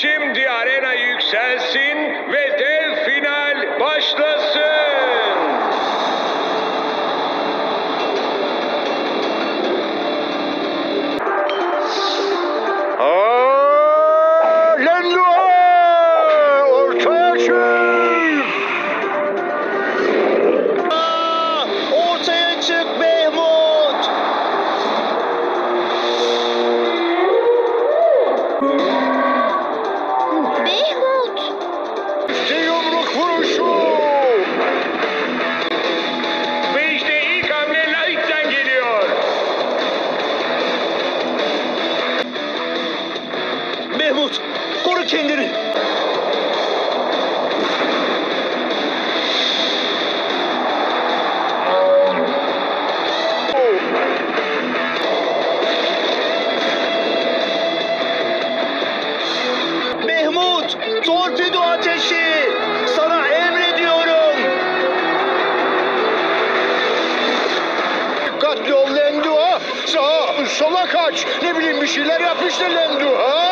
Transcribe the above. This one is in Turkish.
Şimdi arena yükselsin ve dev final başlasın. Aa, Mahmut koru kendini. Torpido ateşi. Sana emrediyorum. Dikkatli ol Lendua! Sağa, sola kaç! Ne bileyim bir şeyler yap işte Lendua!